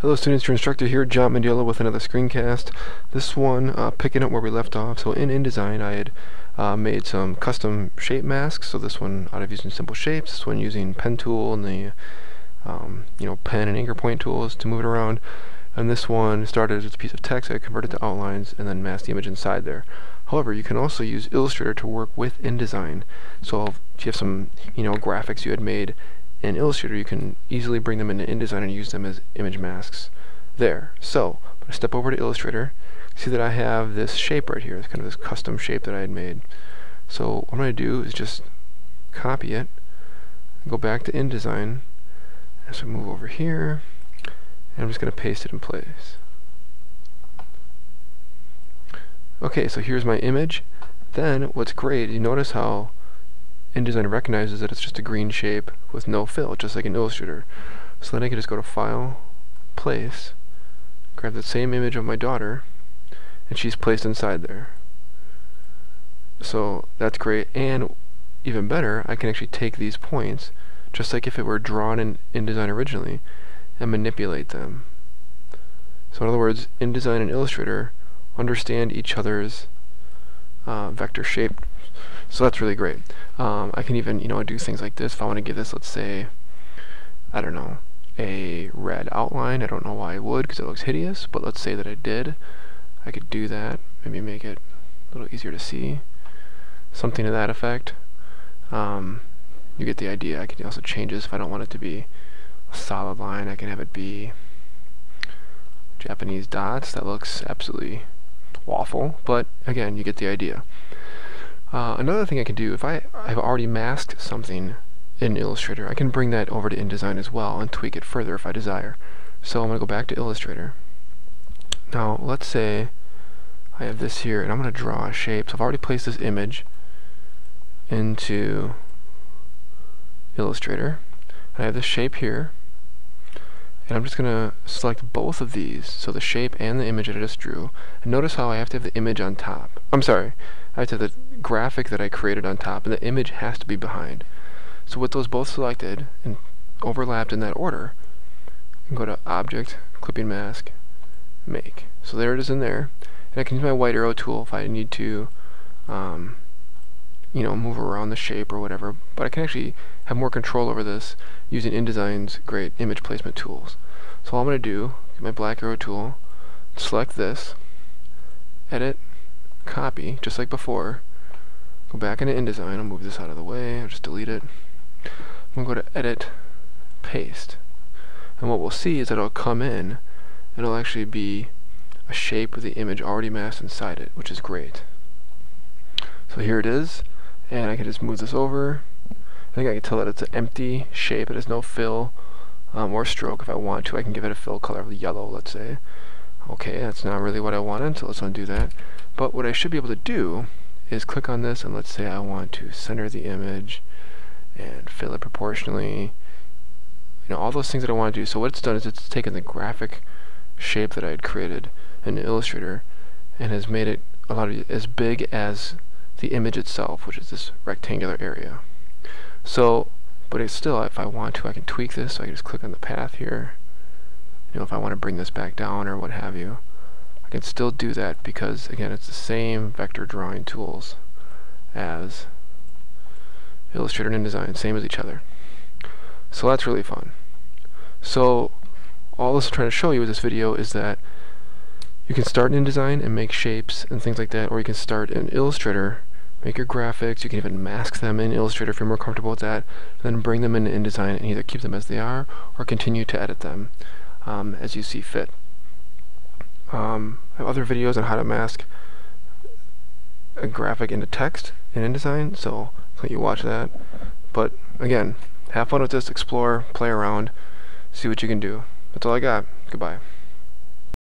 Hello students, your instructor here, John Mandela with another screencast. This one, uh, picking up where we left off. So in InDesign I had uh, made some custom shape masks. So this one out of using simple shapes, this one using pen tool and the um, you know pen and anchor point tools to move it around. And this one started as a piece of text I converted to outlines and then masked the image inside there. However, you can also use Illustrator to work with InDesign. So if you have some you know graphics you had made in Illustrator, you can easily bring them into InDesign and use them as image masks there. So, I'm going to step over to Illustrator, see that I have this shape right here, it's kind of this custom shape that I had made. So what I'm going to do is just copy it, go back to InDesign, so move over here, and I'm just going to paste it in place. Okay, so here's my image. Then, what's great, you notice how InDesign recognizes that it's just a green shape with no fill, just like in Illustrator. So then I can just go to File, Place, grab the same image of my daughter, and she's placed inside there. So that's great, and even better, I can actually take these points, just like if it were drawn in InDesign originally, and manipulate them. So in other words, InDesign and Illustrator understand each other's uh, vector shape so that's really great. Um, I can even, you know, do things like this. If I want to give this, let's say, I don't know, a red outline. I don't know why I would, because it looks hideous, but let's say that I did. I could do that. Maybe make it a little easier to see. Something to that effect. Um, you get the idea. I can also change this if I don't want it to be a solid line. I can have it be Japanese dots. That looks absolutely awful, but again, you get the idea. Uh, another thing I can do, if I have already masked something in Illustrator, I can bring that over to InDesign as well and tweak it further if I desire. So I'm going to go back to Illustrator. Now, let's say I have this here, and I'm going to draw a shape. So I've already placed this image into Illustrator. And I have this shape here, and I'm just going to select both of these, so the shape and the image that I just drew. And notice how I have to have the image on top. I'm sorry, I have to have the graphic that I created on top, and the image has to be behind. So with those both selected and overlapped in that order, go to Object, Clipping Mask, Make. So there it is in there. And I can use my white arrow tool if I need to, um, you know, move around the shape or whatever. But I can actually have more control over this using InDesign's great image placement tools. So all I'm going to do, get my black arrow tool, select this, edit, copy, just like before, go back into InDesign, I'll move this out of the way, I'll just delete it. I'm going to go to Edit, Paste. And what we'll see is that it'll come in, it'll actually be a shape with the image already masked inside it, which is great. So here it is, and I can just move this over. I think I can tell that it's an empty shape, it has no fill um, or stroke if I want to. I can give it a fill color of yellow, let's say. Okay, that's not really what I wanted, so let's undo that. But what I should be able to do is click on this and let's say I want to center the image and fill it proportionally. You know, all those things that I want to do. So what it's done is it's taken the graphic shape that I had created in Illustrator and has made it a lot of as big as the image itself, which is this rectangular area. So, but it's still, if I want to, I can tweak this. So I can just click on the path here. You know, if I want to bring this back down or what have you. I can still do that because again it's the same vector drawing tools as Illustrator and InDesign, same as each other. So that's really fun. So all this I'm trying to show you with this video is that you can start in InDesign and make shapes and things like that, or you can start in Illustrator, make your graphics, you can even mask them in Illustrator if you're more comfortable with that, and then bring them into InDesign and either keep them as they are or continue to edit them um, as you see fit. Um, I have other videos on how to mask a graphic into text in InDesign, so let you watch that. But again, have fun with this, explore, play around, see what you can do. That's all I got. Goodbye.